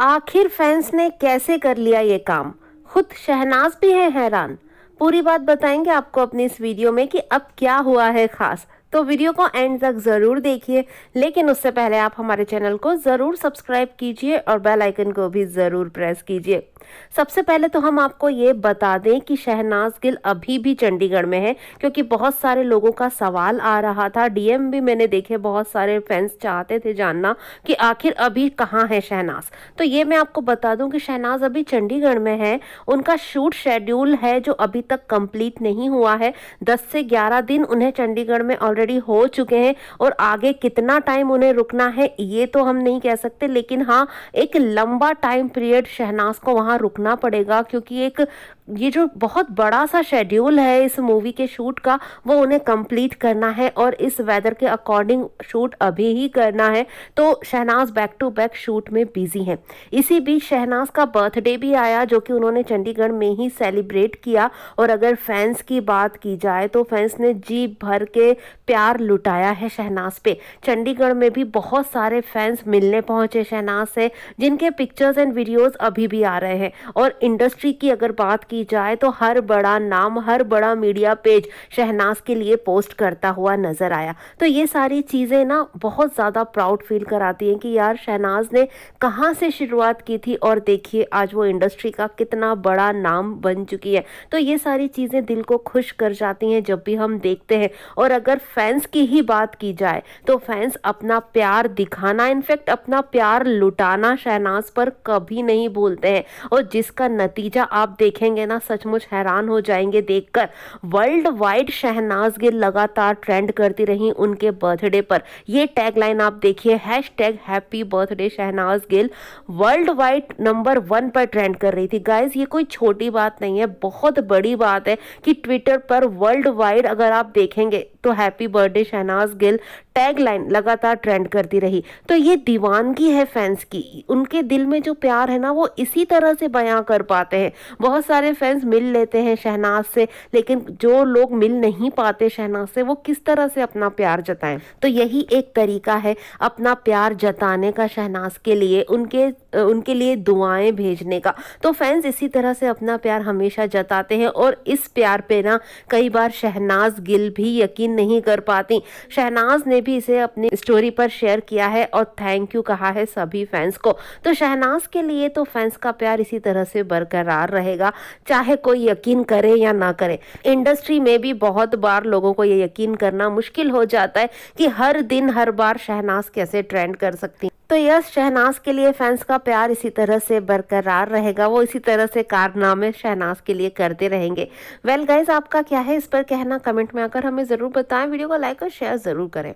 आखिर फैंस ने कैसे कर लिया ये काम? खुद शहनाज भी है हैरान। पूरी बात बताएँगे आपको अपनी इस वीडियो में कि अब क्या हुआ है खास। तो वीडियो को एंड तक ज़रूर देखिए। लेकिन उससे पहले आप हमारे चैनल को ज़रूर सब्सक्राइब कीजिए और बेल आइकन को भी ज़रूर प्रेस कीजिए। सबसे पहले तो हम आपको ये बता दें कि शहनाज गिल अभी भी चंडीगढ़ में है, क्योंकि बहुत सारे लोगों का सवाल आ रहा था। डीएम भी मैंने देखे, बहुत सारे फैंस चाहते थे जानना कि आखिर अभी कहाँ है शहनाज। तो ये मैं आपको बता दूँ कि शहनाज अभी चंडीगढ़ में है। उनका शूट शेड्यूल है जो अभी तक कंप्लीट नहीं हुआ है। दस से ग्यारह दिन उन्हें चंडीगढ़ में ऑलरेडी ऑलरेडी हो चुके हैं और आगे कितना टाइम उन्हें रुकना है, ये तो हम नहीं कह सकते। लेकिन हाँ एक लंबा टाइम पीरियड शहनाज को वहाँ रुकना पड़ेगा, क्योंकि एक ये जो बहुत बड़ा सा शेड्यूल है इस मूवी के शूट का, वो उन्हें कंप्लीट करना है और इस वेदर के अकॉर्डिंग शूट अभी ही करना है। तो Shehnaaz back to back shoot में बिज़ी हैं। इसी बीच शहनाज का बर्थडे भी आया, जो कि उन्होंने चंडीगढ़ में ही सेलिब्रेट किया। और अगर फैंस की बात की जाए तो फैंस ने जी भर के प्यार लुटाया है शहनाज पे। चंडीगढ़ में भी बहुत सारे फैंस मिलने पहुँचे शहनाज से, जिनके पिक्चर्स एंड वीडियोज़ अभी भी आ रहे हैं। और इंडस्ट्री की अगर बात की जाए तो हर बड़ा नाम, हर बड़ा मीडिया पेज शहनाज के लिए पोस्ट करता हुआ नज़र आया। तो ये सारी चीज़ें ना बहुत ज़्यादा प्राउड फील कराती हैं कि यार शहनाज ने कहाँ से शुरुआत की थी और देखिए आज वो इंडस्ट्री का कितना बड़ा नाम बन चुकी है। तो ये सारी चीज़ें दिल को खुश कर जाती हैं जब भी हम देखते हैं। और अगर फैंस की ही बात की जाए तो फैंस अपना प्यार दिखाना इनफैक्ट अपना प्यार लुटाना शहनाज पर कभी नहीं भूलते हैं। और जिसका नतीजा आप देखेंगे ना सचमुच हैरान हो जाएँगे देखकर। वर्ल्ड वाइड शहनाज गिल लगातार ट्रेंड करती रही उनके बर्थडे पर। यह टैगलाइन आप देखिए hashtag happy birthday Shehnaaz Gill. World wide number one पर ट्रेंड कर रही थी। गाइज़ ये कोई छोटी बात नहीं है, बहुत बड़ी बात है कि ट्विटर पर वर्ल्ड वाइड अगर आप देखेंगे तो happy birthday Shehnaaz Gill tagline लगातार ट्रेंड करती रही। तो ये दीवानगी है फैंस की। उनके दिल में जो प्यार है ना, वो इसी तरह से बयां कर पाते हैं। बहुत सारे फैंस मिल लेते हैं शहनाज से, लेकिन जो लोग मिल नहीं पाते शहनाज से, वो किस तरह से अपना प्यार जताएँ? तो यही एक तरीका है अपना प्यार जताने का शहनाज के लिए, उनके उनके लिए दुआएँ भेजने का। तो फैंस इसी तरह से अपना प्यार हमेशा जताते हैं और इस प्यार पे ना, कई बार शहनाज गिल भी यकीन नहीं कर पाती। शहनाज ने भी इसे अपनी स्टोरी पर शेयर किया है और थैंक यू कहा है सभी फैंस को। तो शहनाज के लिए तो फैंस का प्यार इसी तरह से बरकरार रहेगा, चाहे कोई यकीन करे या ना करे। इंडस्ट्री में भी बहुत बार लोगों को ये यकीन करना मुश्किल हो जाता है कि हर दिन, हर बार शहनाज कैसे ट्रेंड कर सकती तो यस, शहनाज के लिए फैंस का प्यार इसी तरह से बरकरार रहेगा। वो इसी तरह से कारनामे शहनाज के लिए करते रहेंगे। वेल well गाइज़ आपका क्या है? इस पर कहना कमेंट में। आकर हमें ज़रूर बताएँ, वीडियो को लाइक और शेयर ज़रूर करें।